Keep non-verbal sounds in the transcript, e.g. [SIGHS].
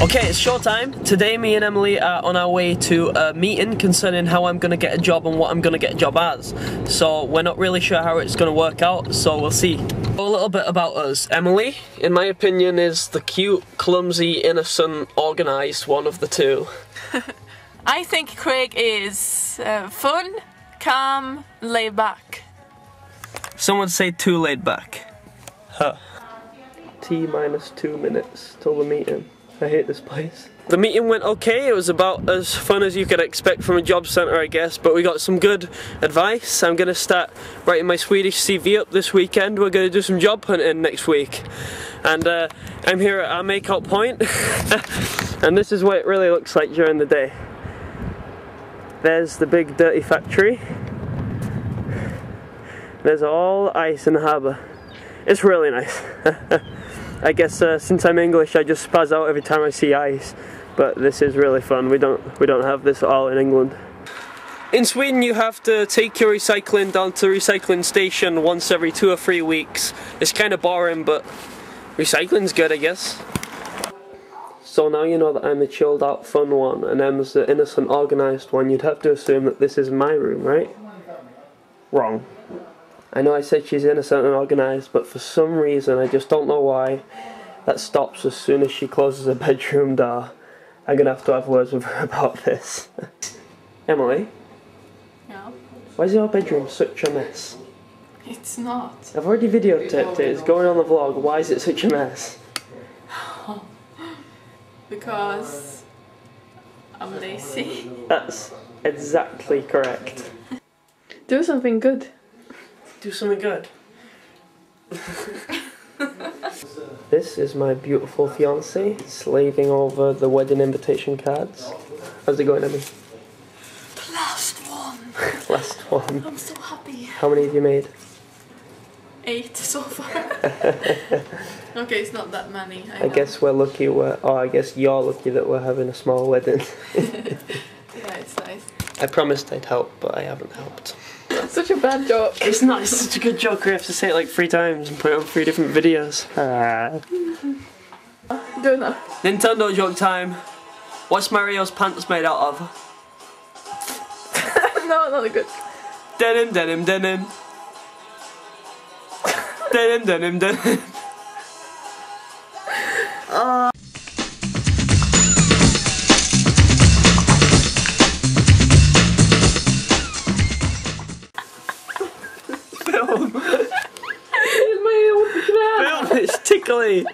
Okay, it's showtime. Today, me and Emily are on our way to a meeting concerning how I'm going to get a job and what I'm going to get a job as. So, we're not really sure how it's going to work out, so we'll see. A little bit about us. Emily, in my opinion, is the cute, clumsy, innocent, organised one of the two. [LAUGHS] I think Craig is uh, fun, calm, laid back. Someone say too laid back. Huh. T minus two minutes till the meeting. I hate this place. The meeting went okay, it was about as fun as you could expect from a job centre I guess, but we got some good advice. I'm going to start writing my Swedish CV up this weekend, we're going to do some job hunting next week. And uh, I'm here at our makeout point, [LAUGHS] and this is what it really looks like during the day. There's the big dirty factory. There's all ice in the harbour. It's really nice. [LAUGHS] I guess uh, since I'm English, I just spaz out every time I see ice. But this is really fun. We don't we don't have this at all in England. In Sweden, you have to take your recycling down to the recycling station once every two or three weeks. It's kind of boring, but recycling's good, I guess. So now you know that I'm the chilled out, fun one, and Em's the innocent, organised one. You'd have to assume that this is my room, right? Wrong. I know I said she's innocent and organised, but for some reason, I just don't know why, that stops as soon as she closes her [LAUGHS] bedroom door. I'm gonna have to have words with her [LAUGHS] about this. Emily? Yeah. Why is your bedroom such a mess? It's not. I've already videotaped it, it's going on the vlog, why is it such a mess? [SIGHS] Because I'm lazy. That's exactly correct. [LAUGHS] Do something good. Do something good. [LAUGHS] this is my beautiful fiance slaving over the wedding invitation cards. How's it going, Emmy? Last one. [LAUGHS] Last one. I'm so happy. How many have you made? Eight so far. [LAUGHS] okay, it's not that many. I, I know. guess we're lucky. We're, oh, I guess you're lucky that we're having a small wedding. Yeah, it's nice. I promised I'd help, but I haven't helped. [LAUGHS] Such a bad joke. It's not. It's such a good joke. We have to say it like three times and put it on three different videos. Ah. Do it now. Nintendo joke time. What's Mario's pants made out of? [LAUGHS] no, not a good. Denim, denim, denim. denim, denim, denim. Film. [LAUGHS] my